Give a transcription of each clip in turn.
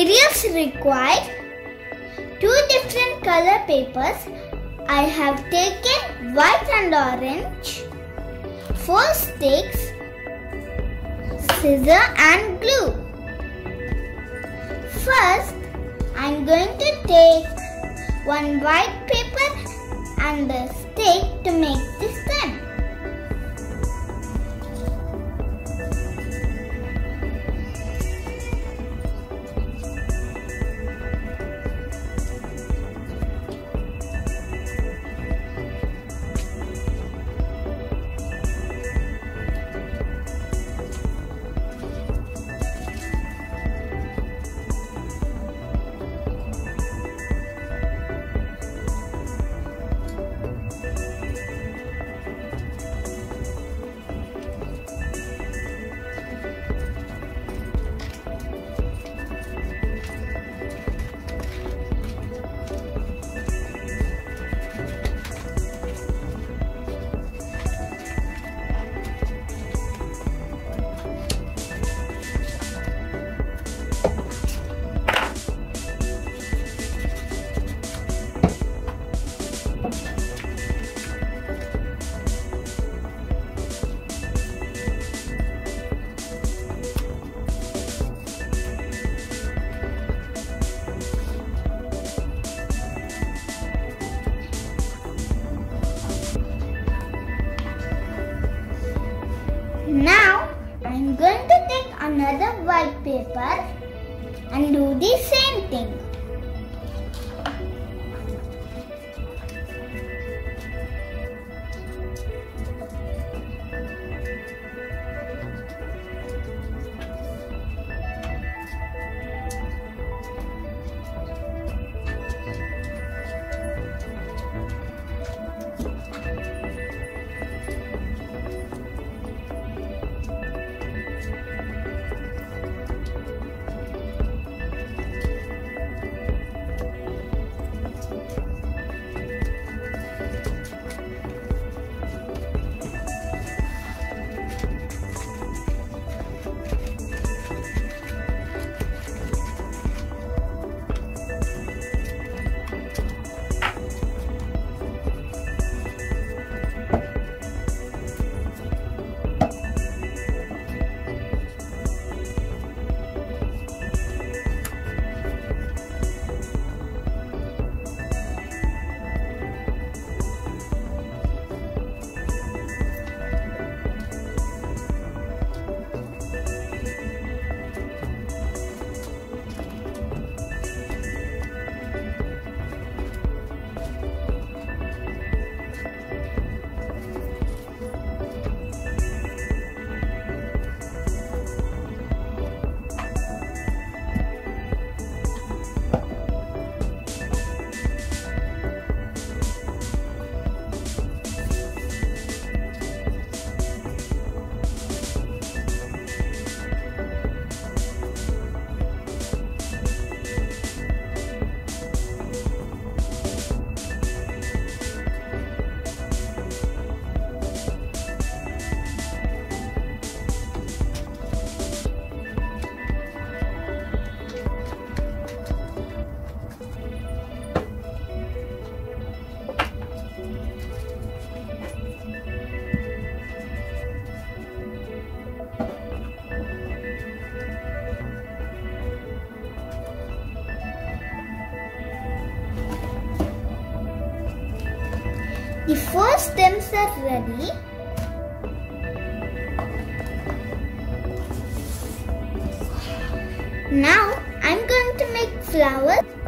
Materials required two different color papers. I have taken white and orange, four sticks, scissor and glue. First, I'm going to take one white paper and a stick to make the stem. Going to take another white paper and do the same thing. Are ready. Now I'm going to make flowers.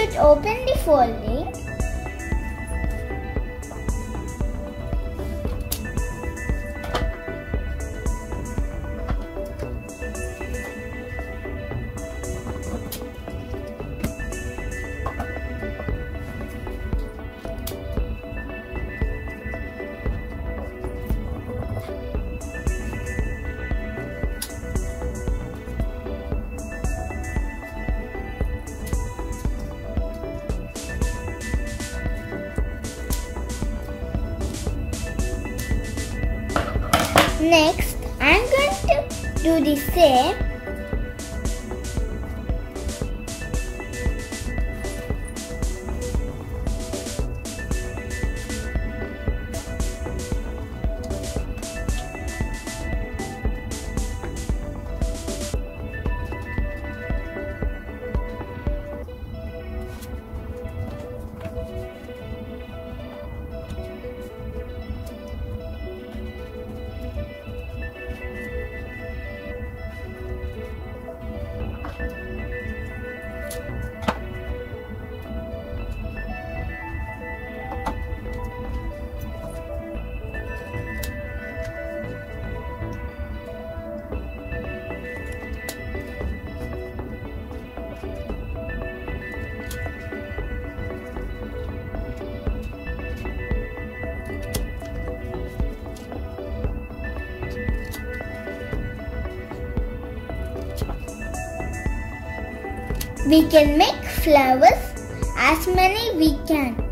Should open the folding. Next, I'm going to do the same. We can make flowers as many we can.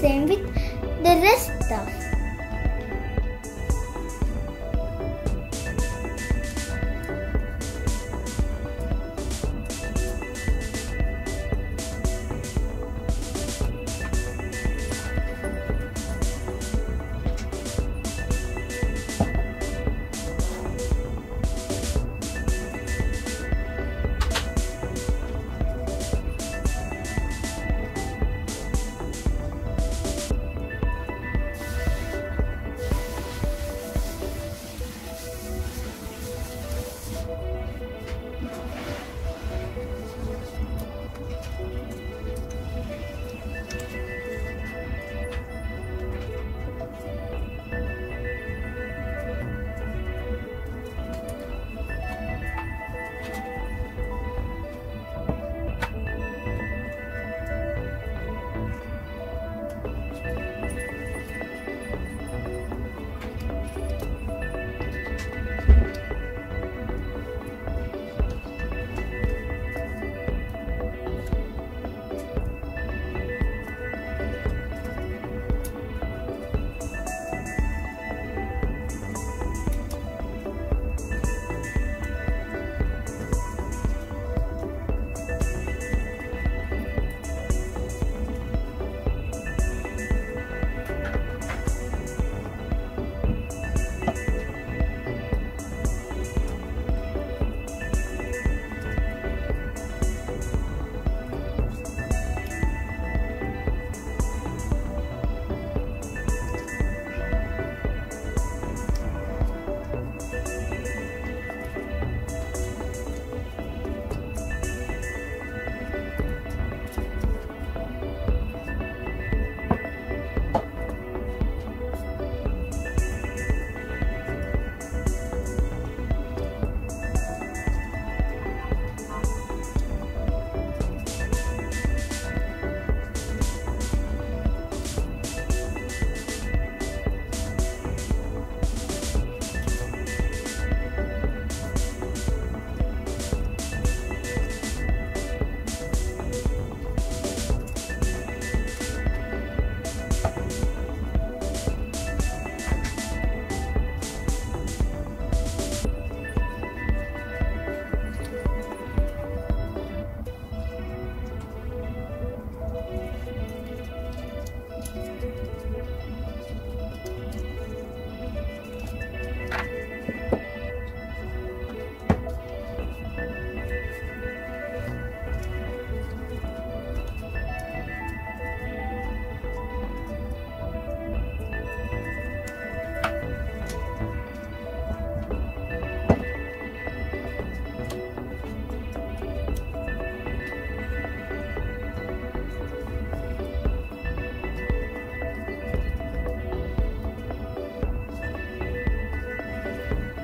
Same with the rest of.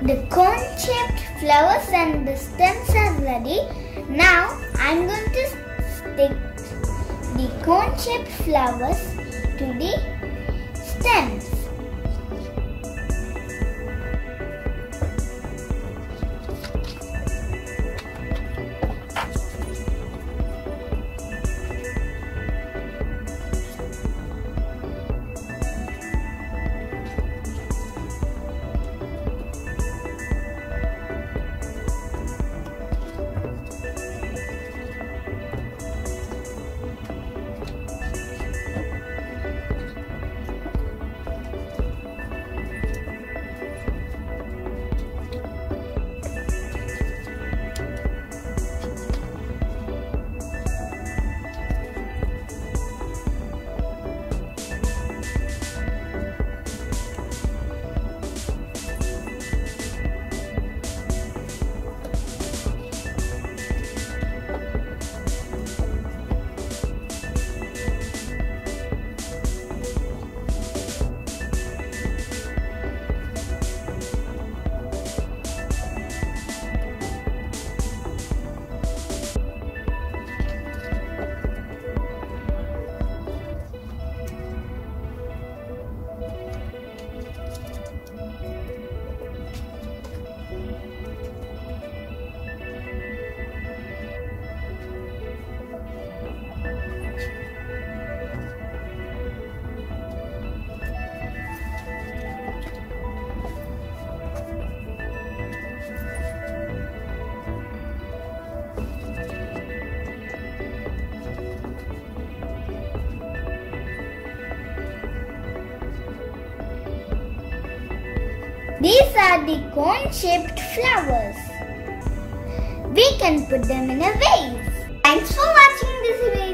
The cone-shaped flowers and the stems are ready. Now I'm going to stick the cone-shaped flowers to the stems. are the cone-shaped flowers. We can put them in a vase. Thanks for watching this video.